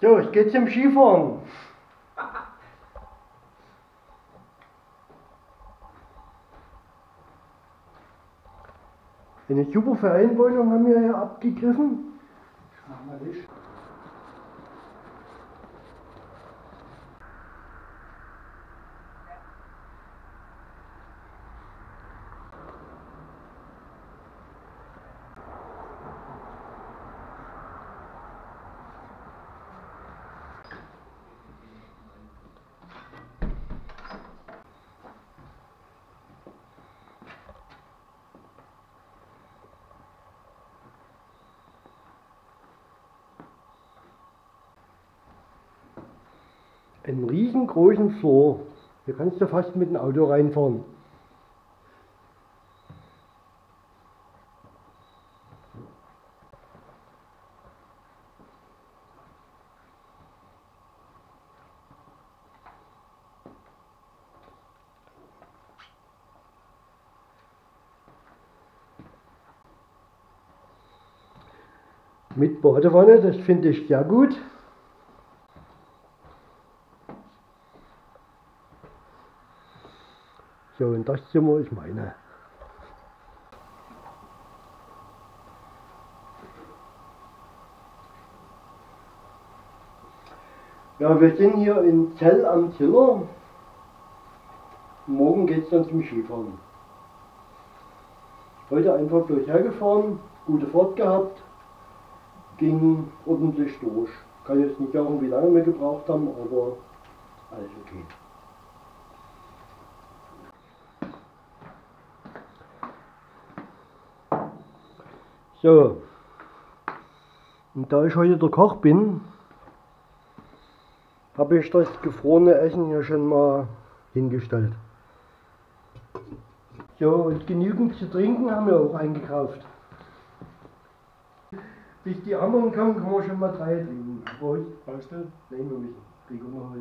So, ich gehe zum Skifahren. Eine super Vereinbarung haben wir hier abgegriffen. Einen riesengroßen Floor. Hier kannst du fast mit dem Auto reinfahren. Mit Badewanne, das finde ich sehr gut. So, und das Zimmer ist meine. Ja, wir sind hier in Zell am Tiller. Morgen geht es dann zum Skifahren. Heute einfach durchhergefahren, gute Fahrt gehabt, ging ordentlich durch. Kann jetzt nicht sagen, wie lange wir gebraucht haben, aber alles okay. So, und da ich heute der Koch bin, habe ich das gefrorene Essen hier schon mal hingestellt. So, und genügend zu trinken haben wir auch eingekauft. Bis die anderen kommen, kann man schon mal drei trinken. Brauchst du? Nein, wir müssen Rico mal